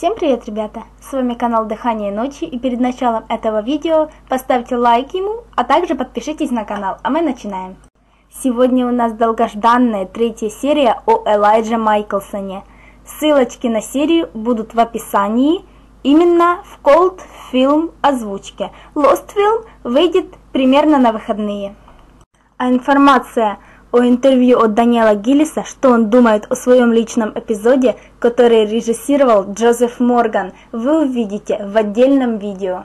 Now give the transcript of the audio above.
Всем привет, ребята! С вами канал Дыхание ночи и перед началом этого видео поставьте лайк ему, а также подпишитесь на канал, а мы начинаем. Сегодня у нас долгожданная третья серия о Элайджа Майклсоне. Ссылочки на серию будут в описании, именно в Cold Film озвучке. Lost Film выйдет примерно на выходные. А информация о интервью от Даниэла Гиллиса, что он думает о своем личном эпизоде, который режиссировал Джозеф Морган, вы увидите в отдельном видео.